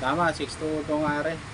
Tama, 6 to nga rin.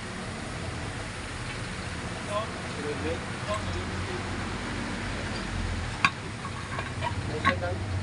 Silubit? Ito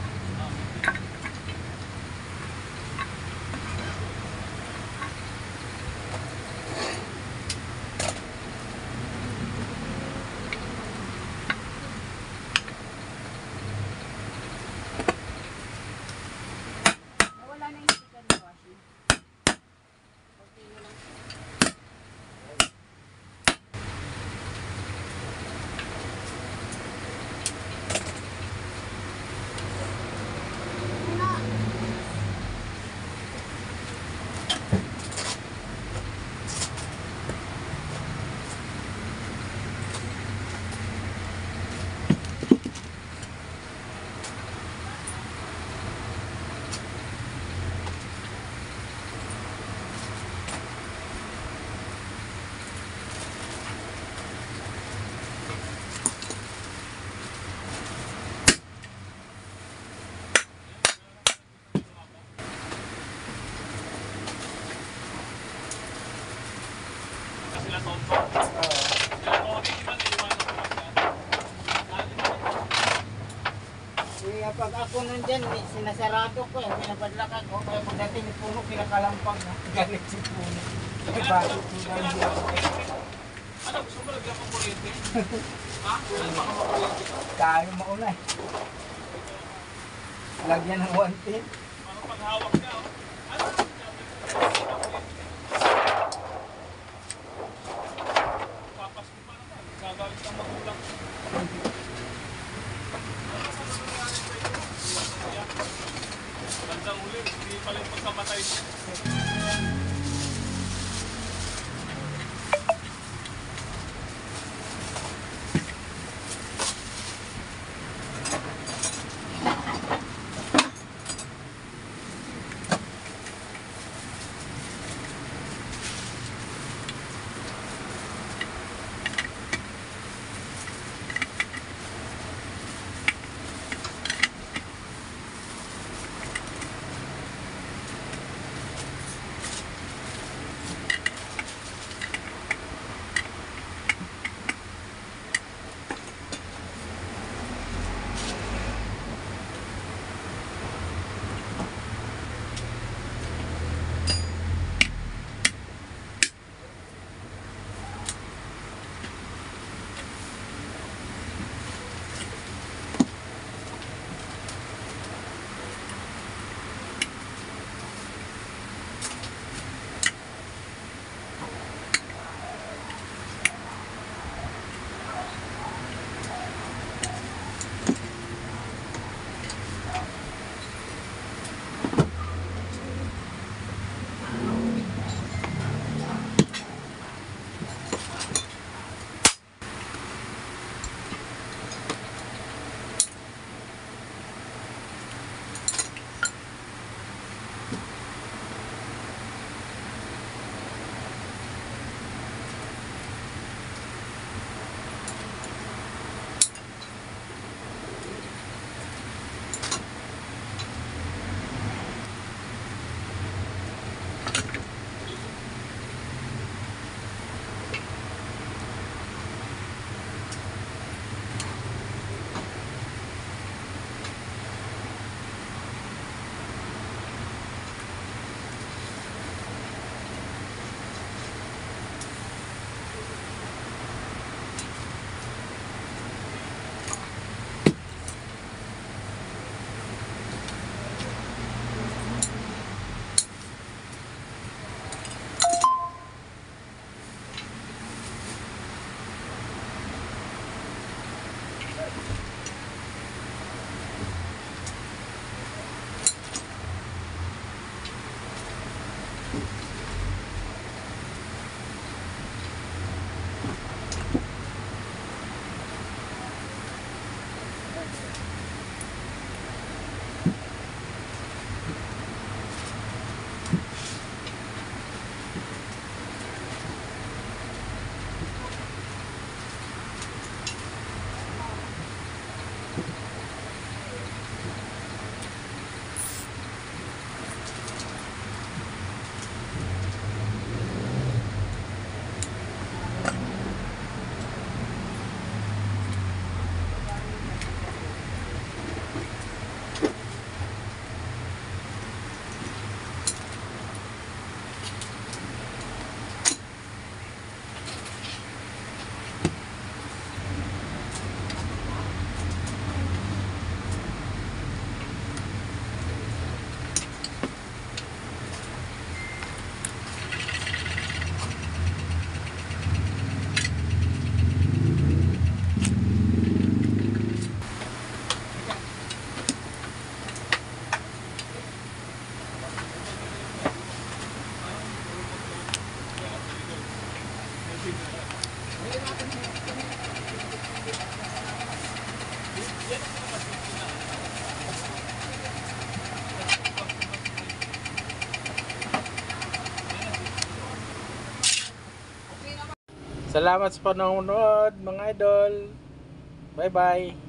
Kaya pag ako nandyan, sinasarado ko eh, pinapadlakan ko. Kaya pagdating ni Puno, pinakalampag na. Galit si Puno. Bakit Ano, gusto mo lagyan ng? Ha? Ano ba ang kuryente? tayo mauna eh. Lagyan ng one pin. Ano paghawak niya? oh? Hindi Salamat sa panonood mga idol. Bye bye.